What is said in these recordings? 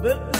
But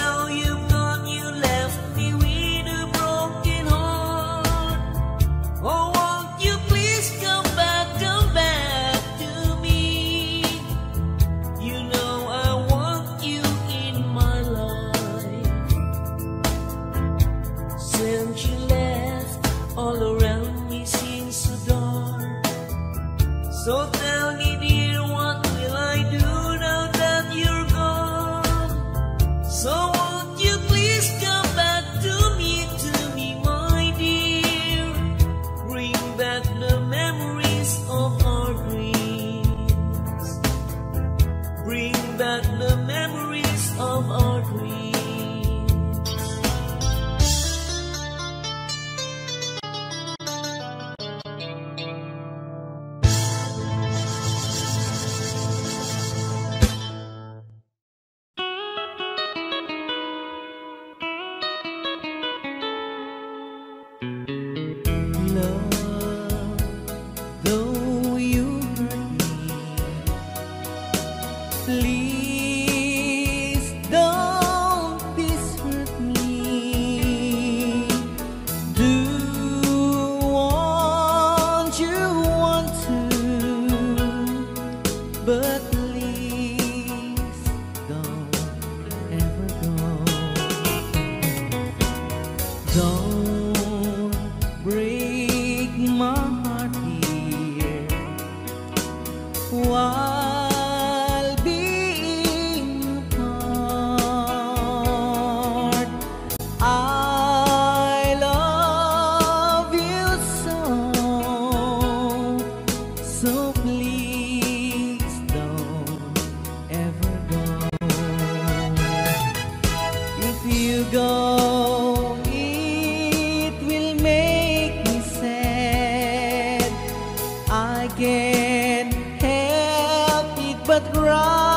I can't help it but cry.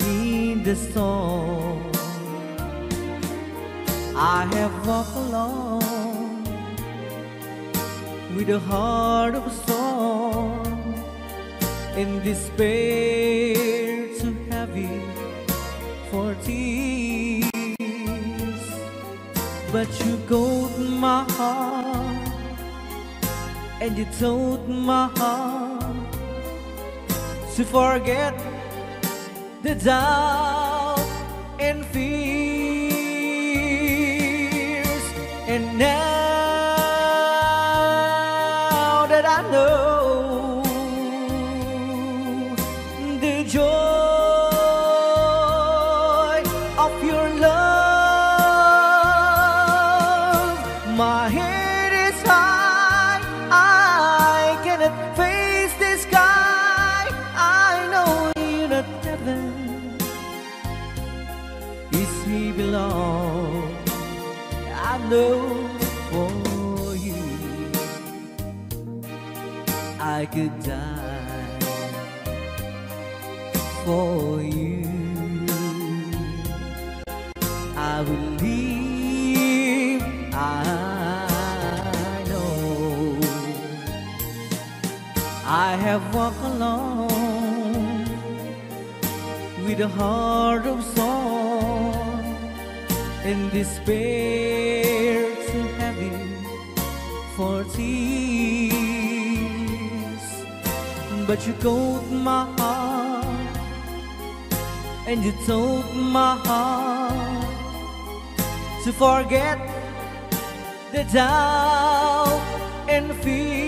in the storm. I have walked alone with a heart of stone in despair too heavy for tears. But you gold my heart and you told my heart to forget the doubt and fears and now walk alone with a heart of song and despair too heavy for tears. But you gold my heart and you told my heart to forget the doubt and fear.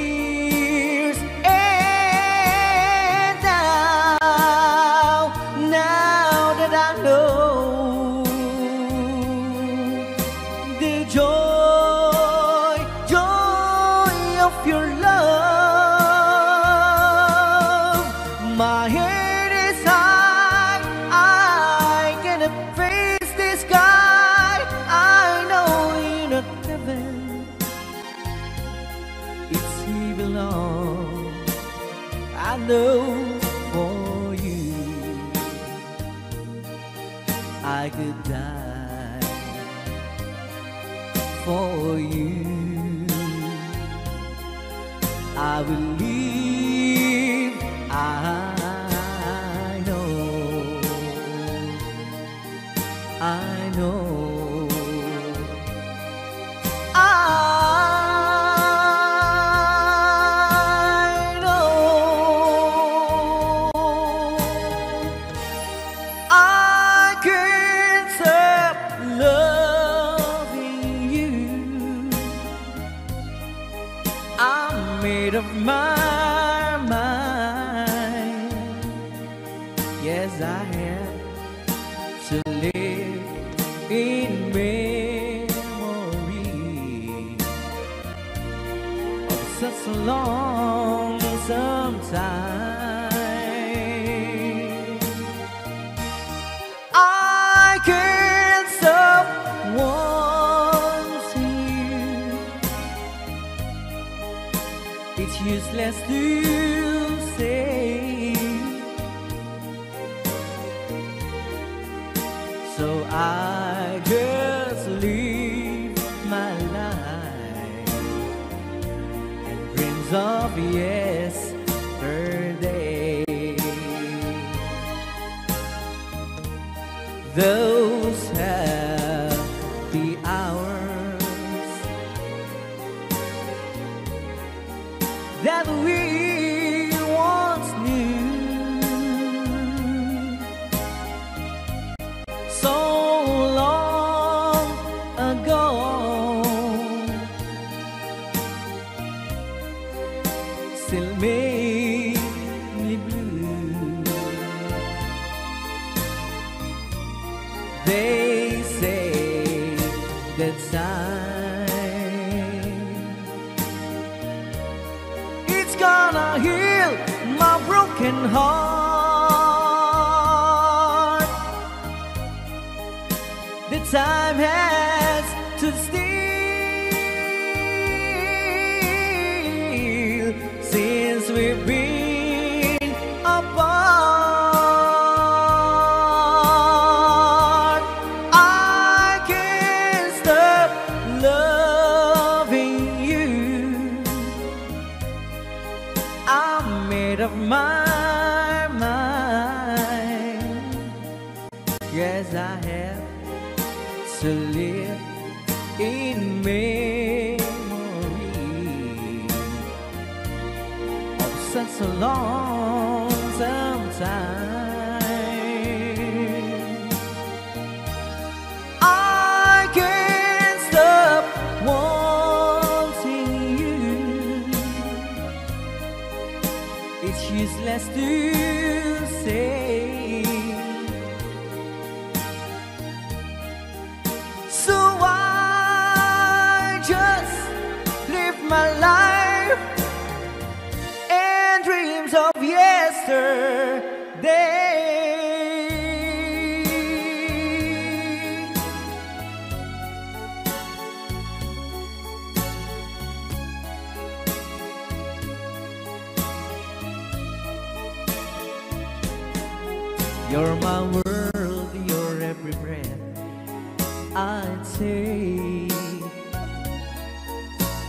you're So.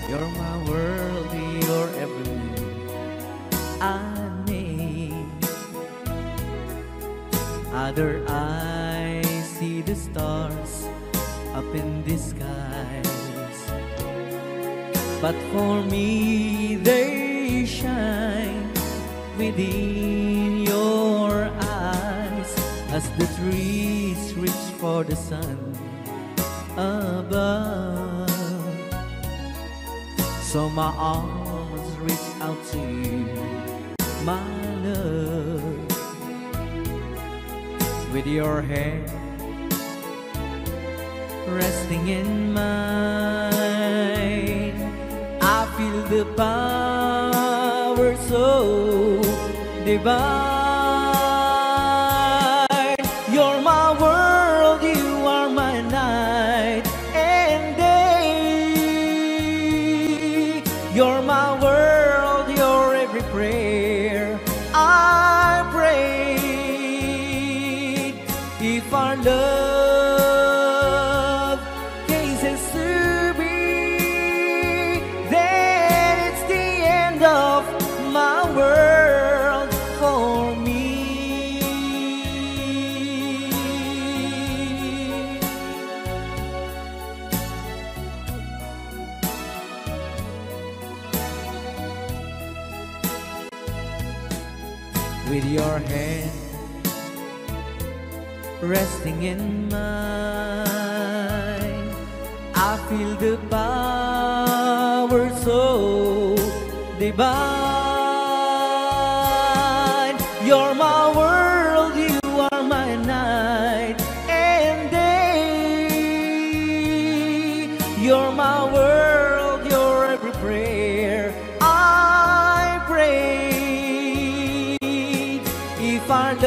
You're my world, you're everything I need Other eyes see the stars up in the skies, but for me they shine within your eyes as the trees reach for the sun above. So my arms reach out to you, my love. With your hand resting in mine, I feel the power so divine.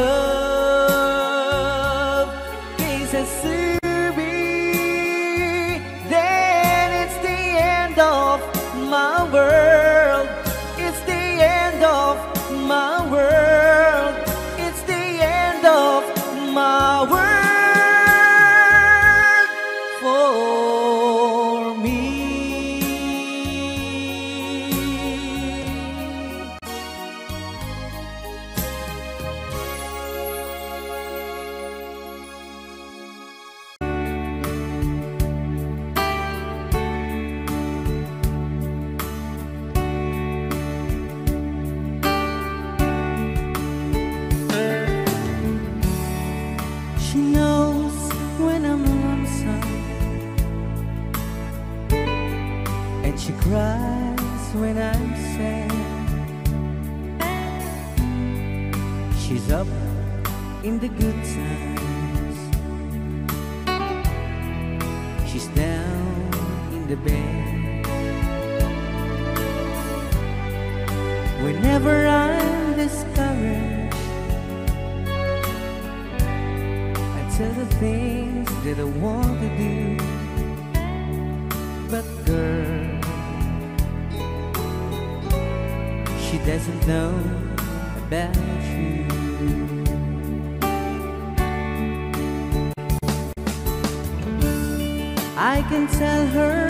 love. and tell her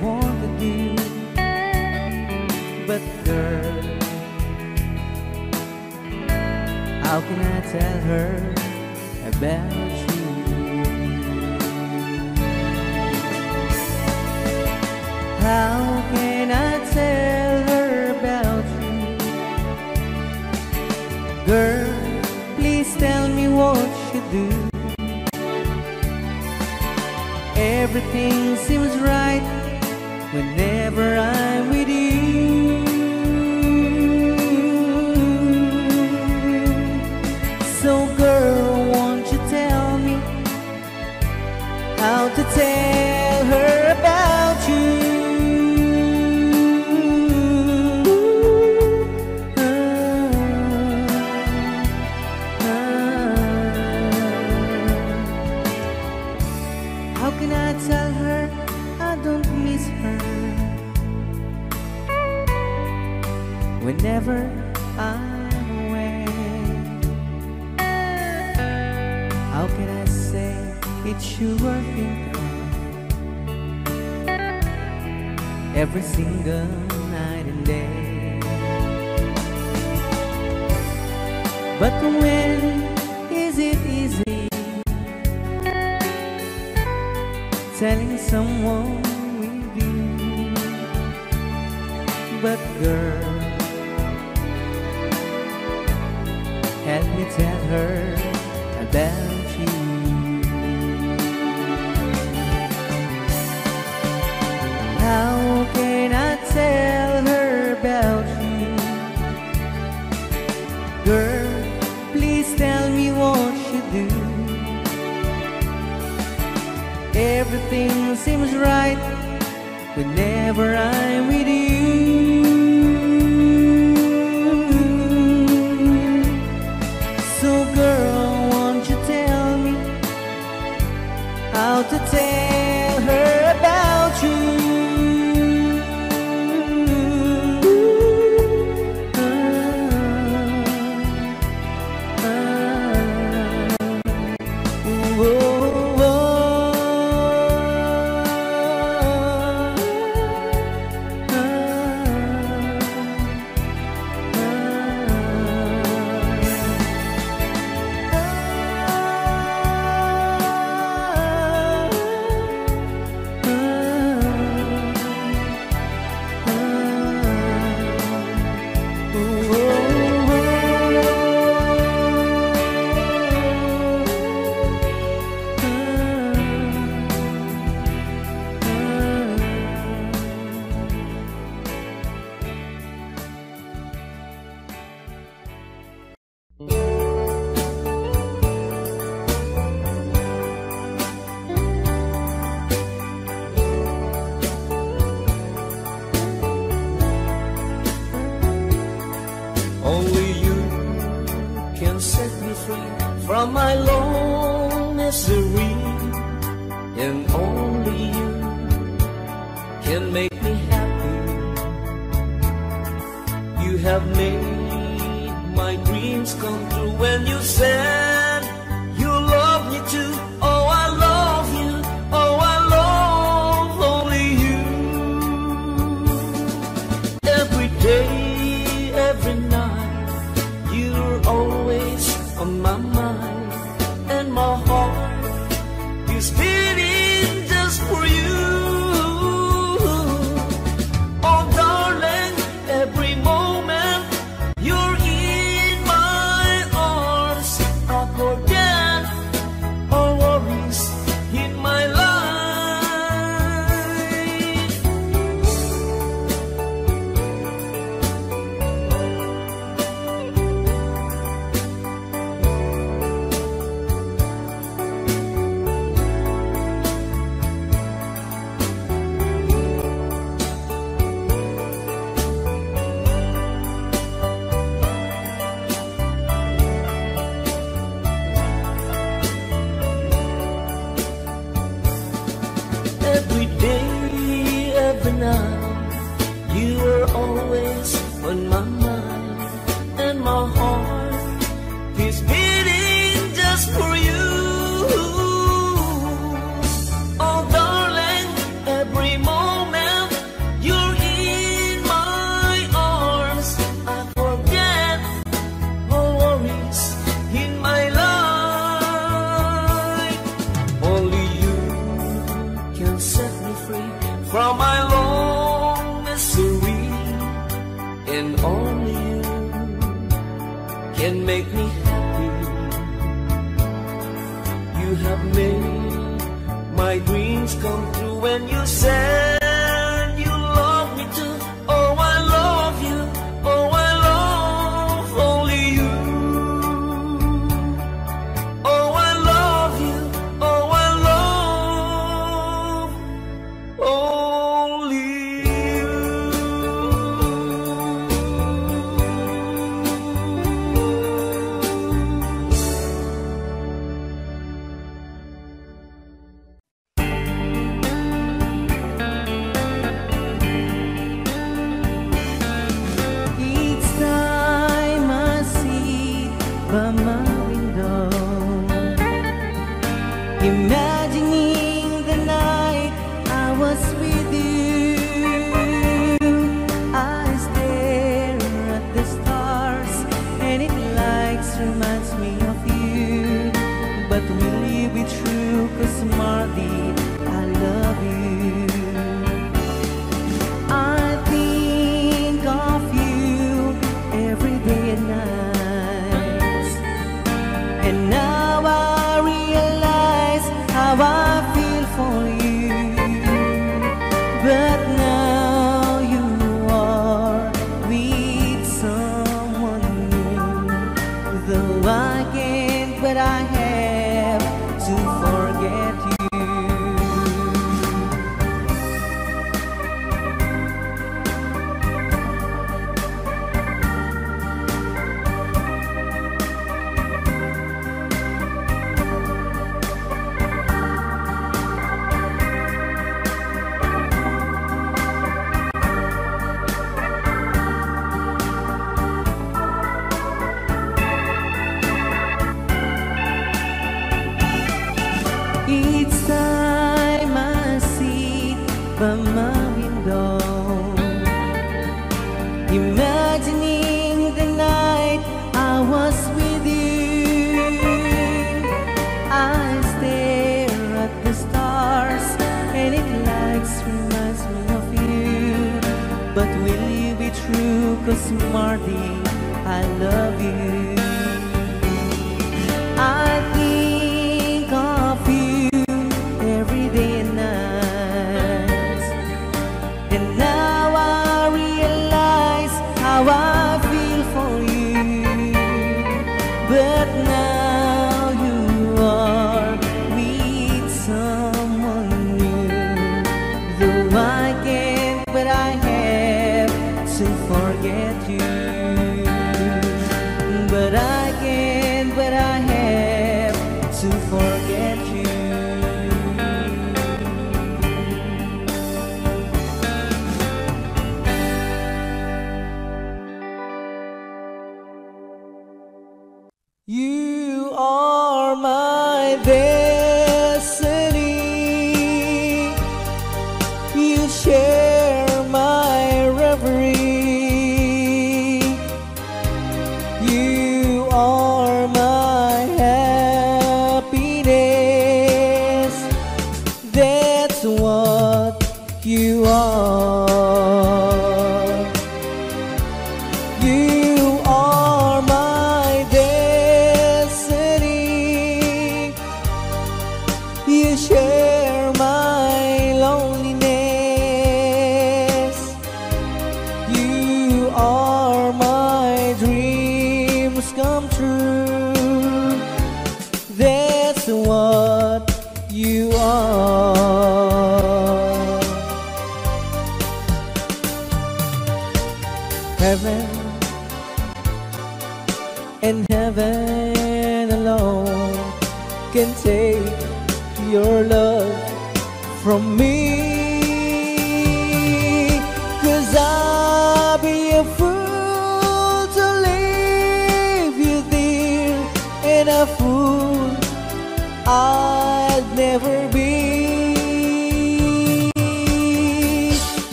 wanted you But girl How can I tell her about you? How can I tell her about you? Girl, please tell me what you do Everything seems right whenever I'm with every single night and day. But when is it easy telling someone we do? But girl. girl, won't you tell me how to take?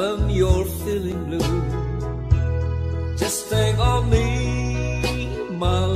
When you're feeling blue, just think of me, my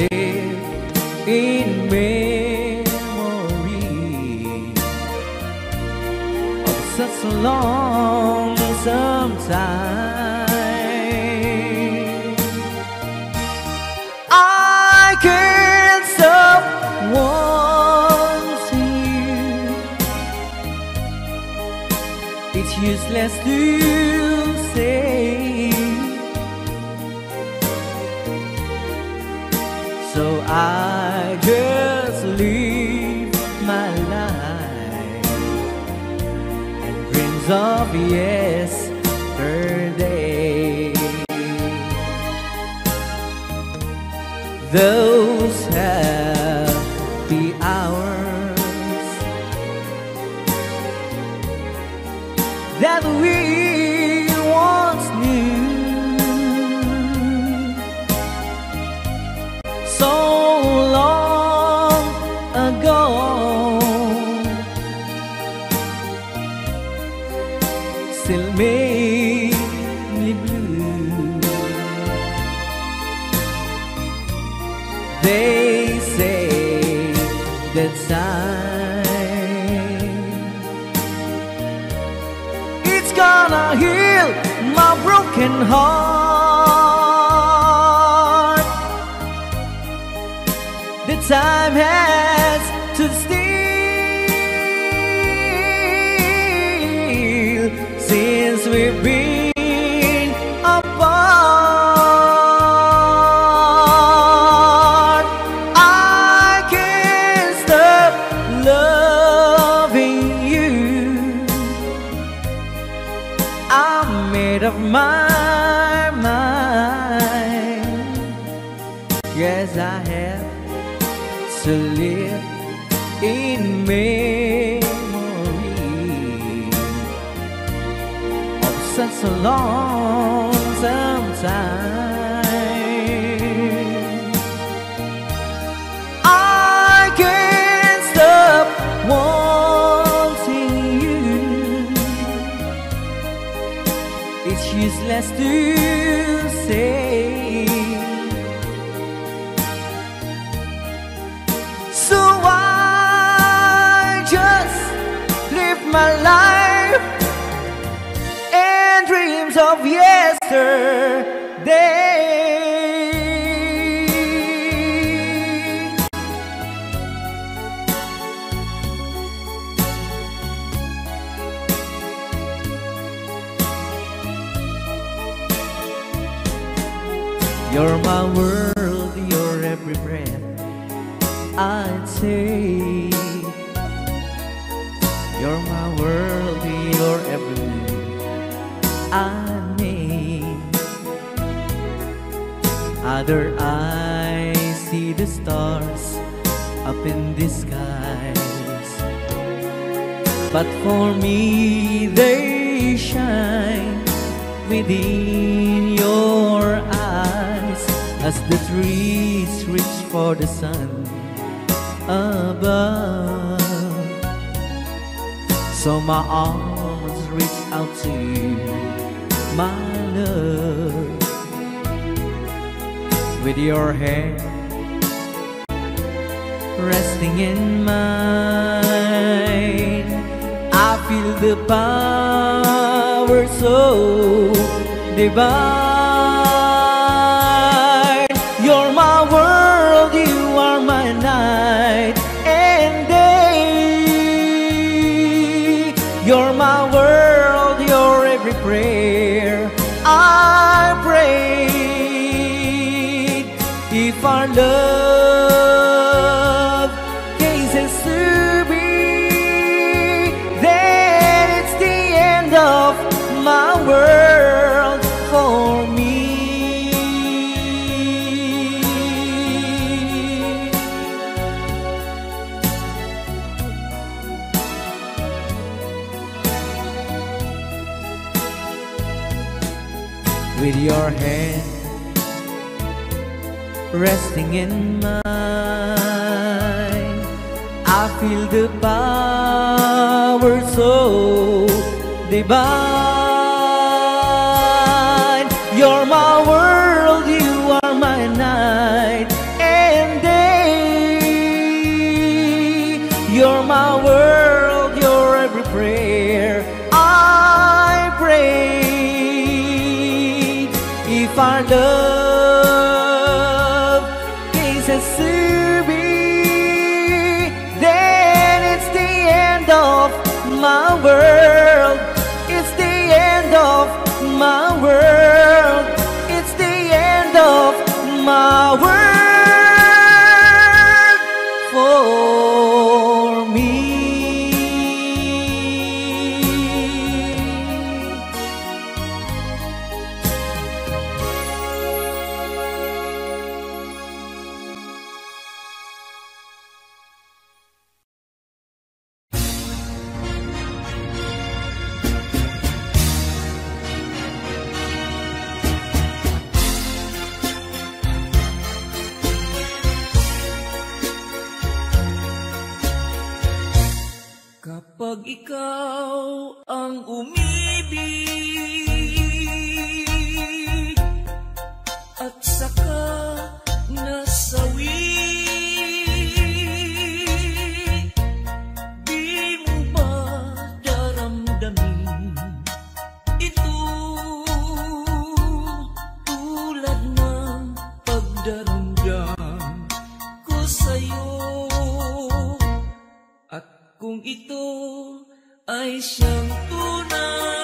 live in memory of such a long time. I can't stop wanting you. It's useless to of yesterday. Those heart. Such a long time. I can't stop wanting you. It's useless to say. So I just live my life You're my world, you're every breath I'd take. other eye, see the stars up in the skies. But for me, they shine within your eyes as the trees reach for the sun above. So my arms reach out to you, my love with your hand resting in mine. I feel the power so divine. You're my world. 法乐 burning in mind, I feel the power so divine. kung ito ay siyang tunay.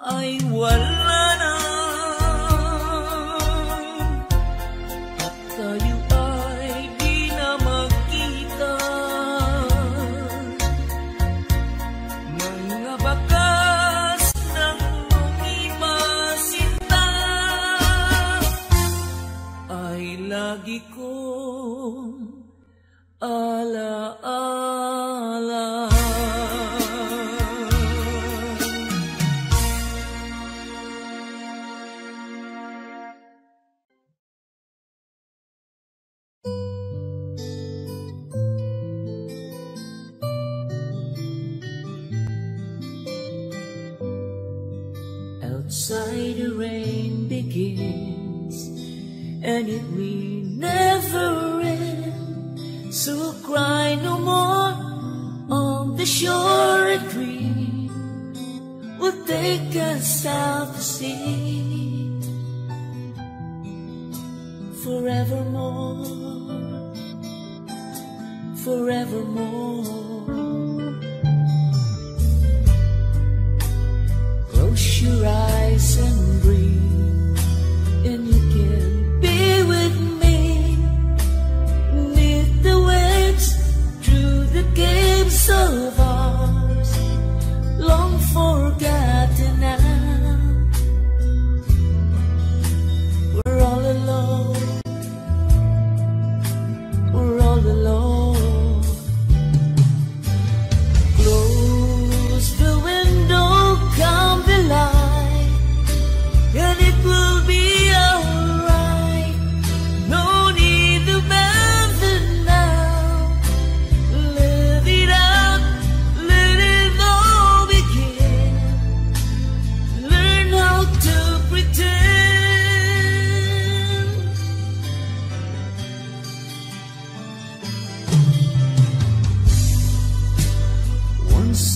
anh quấn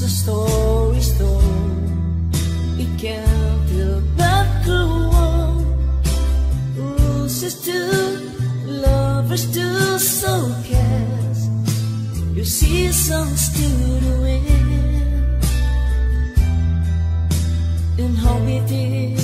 the story's told, it can't feel that cruel. Roses too, lovers too, so cares. You see, some still to win. And hope we did.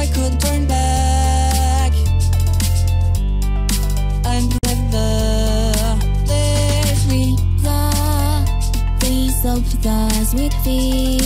I could turn back. Never let me fly the with me